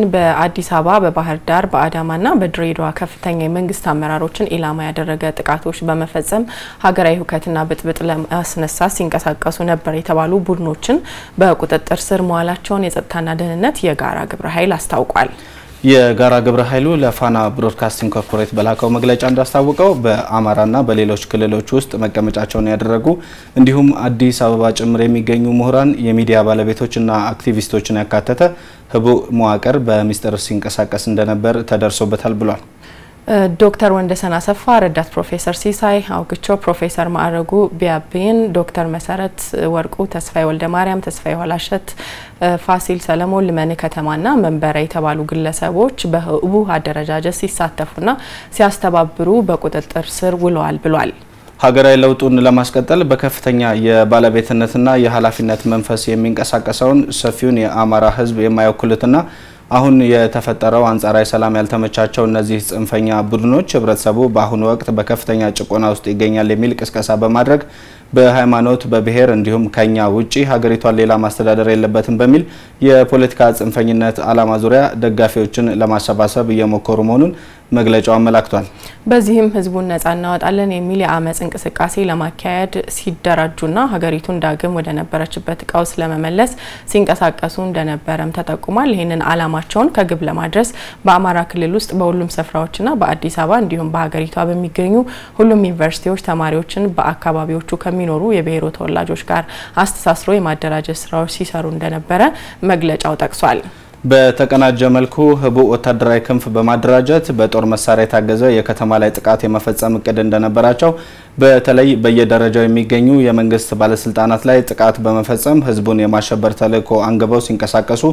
በአዲስ አበባ በባህር ዳር በአዳማና በድሬዳዋ ከፍተኛ የመንግስት አመራሮችን ኢላማ ያደረገ ጥቃቶች በመፈጸም ሀገራዊ ሁከትና ብጥብጥ ለማስነሳት ሲንቀሳቀሱ ነበር የተባሉ ቡድኖችን በቁጥጥር ስር መዋላቸውን የጸጥታና ደህንነት የጋራ ግብረ ኃይል አስታውቋል። የጋራ ግብረ ኃይሉ ለፋና ብሮድካስቲንግ ኮርፖሬት በላከው መግለጫ እንዳስታወቀው በአማራና በሌሎች ክልሎች ውስጥ መቀመጫቸውን ያደረጉ እንዲሁም አዲስ አበባ ጭምር የሚገኙ ምሁራን፣ የሚዲያ ባለቤቶችና አክቲቪስቶችን ያካተተ ህቡዕ መዋቅር በሚስጥር ሲንቀሳቀስ እንደነበር ተደርሶበታል ብሏል። ዶክተር ወንደሰን አሰፋ፣ ረዳት ፕሮፌሰር ሲሳይ አውግቸው፣ ፕሮፌሰር ማዕረጉ ቢያቤን፣ ዶክተር መሰረት ወርቁ፣ ተስፋዬ ወልደ ማርያም፣ ተስፋዬ ኋላሸት፣ ፋሲል ሰለሞን፣ ልመን ከተማና መንበረ የተባሉ ግለሰቦች በህቡዕ አደረጃጀት ሲሳተፉና ሲያስተባብሩ በቁጥጥር ስር ውለዋል ብሏል። ሀገራዊ ለውጡን ለማስቀጠል በከፍተኛ የባለቤትነትና የኃላፊነት መንፈስ የሚንቀሳቀሰውን ሰፊውን የአማራ ህዝብ የማይወክሉትና አሁን የተፈጠረው አንጻራዊ ሰላም ያልተመቻቸው እነዚህ ጽንፈኛ ቡድኖች ህብረተሰቡ በአሁኑ ወቅት በከፍተኛ ጭቆና ውስጥ ይገኛል የሚል ቅስቀሳ በማድረግ በሃይማኖት፣ በብሔር እንዲሁም ከኛ ውጪ ሀገሪቷን ሌላ ማስተዳደር የለበትም በሚል የፖለቲካ ጽንፈኝነት ዓላማ ዙሪያ ደጋፊዎችን ለማሰባሰብ እየሞከሩ መሆኑን መግለጫው አመላክቷል። በዚህም ህዝቡን ነጻ እናወጣለን የሚል የአመፅ እንቅስቃሴ ለማካሄድ ሲደራጁና ሀገሪቱን ዳግም ወደ ነበረችበት ቀውስ ለመመለስ ሲንቀሳቀሱ እንደነበረም ተጠቁሟል። ይህንን ዓላማቸውን ከግብ ለማድረስ በአማራ ክልል ውስጥ በሁሉም ስፍራዎችና በአዲስ አበባ እንዲሁም በሀገሪቷ በሚገኙ ሁሉም ዩኒቨርሲቲዎች ተማሪዎችን በአካባቢዎቹ ከሚኖሩ የብሔሩ ተወላጆች ጋር አስተሳስሮ የማደራጀት ስራዎች ሲሰሩ እንደነበረ መግለጫው ጠቅሷል። በተቀናጀ መልኩ ህቡዕ ወታደራዊ ክንፍ በማደራጀት በጦር መሳሪያ የታገዘ የከተማ ላይ ጥቃት የመፈጸም እቅድ እንደነበራቸው በተለይ በየደረጃው የሚገኙ የመንግስት ባለስልጣናት ላይ ጥቃት በመፈጸም ህዝቡን የማሸበር ተልዕኮ አንግበው ሲንቀሳቀሱ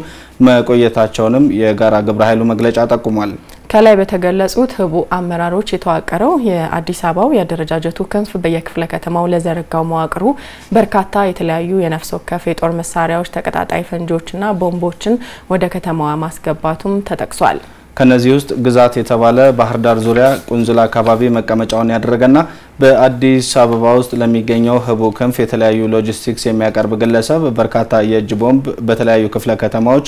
መቆየታቸውንም የጋራ ግብረ ኃይሉ መግለጫ ጠቁሟል። ከላይ በተገለጹት ህቡዕ አመራሮች የተዋቀረው የአዲስ አበባው የአደረጃጀቱ ክንፍ በየክፍለ ከተማው ለዘረጋው መዋቅሩ በርካታ የተለያዩ የነፍስ ወከፍ የጦር መሳሪያዎች፣ ተቀጣጣይ ፈንጂዎችና ቦምቦችን ወደ ከተማዋ ማስገባቱም ተጠቅሷል። ከነዚህ ውስጥ ግዛት የተባለ ባህር ዳር ዙሪያ ቁንዝላ አካባቢ መቀመጫውን ያደረገና በአዲስ አበባ ውስጥ ለሚገኘው ህቡዕ ክንፍ የተለያዩ ሎጂስቲክስ የሚያቀርብ ግለሰብ በርካታ የእጅ ቦምብ በተለያዩ ክፍለ ከተማዎች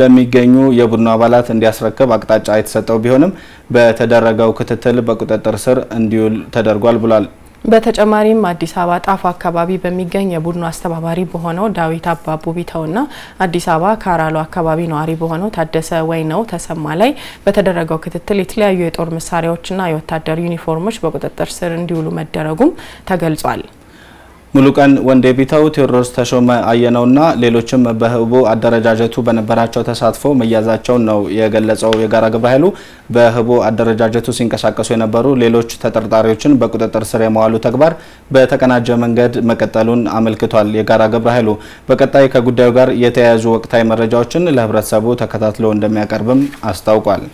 ለሚገኙ የቡድኑ አባላት እንዲያስረክብ አቅጣጫ የተሰጠው ቢሆንም በተደረገው ክትትል በቁጥጥር ስር እንዲውል ተደርጓል ብሏል። በተጨማሪም አዲስ አበባ ጣፎ አካባቢ በሚገኝ የቡድኑ አስተባባሪ በሆነው ዳዊት አባቡ ቢተውና አዲስ አበባ ካራሎ አካባቢ ነዋሪ በሆነው ታደሰ ወይነው ተሰማ ላይ በተደረገው ክትትል የተለያዩ የጦር መሳሪያዎችና የወታደር ዩኒፎርሞች በቁጥጥር ስር እንዲውሉ መደረጉም ተገልጿል። ሙሉቀን ወንዴ ቢተው፣ ቴዎድሮስ ተሾመ አየነውና ሌሎችም በህቡዕ አደረጃጀቱ በነበራቸው ተሳትፎ መያዛቸውን ነው የገለጸው። የጋራ ግብረ ኃይሉ በህቡዕ አደረጃጀቱ ሲንቀሳቀሱ የነበሩ ሌሎች ተጠርጣሪዎችን በቁጥጥር ስር የመዋሉ ተግባር በተቀናጀ መንገድ መቀጠሉን አመልክቷል። የጋራ ግብረ ኃይሉ በቀጣይ ከጉዳዩ ጋር የተያያዙ ወቅታዊ መረጃዎችን ለህብረተሰቡ ተከታትሎ እንደሚያቀርብም አስታውቋል።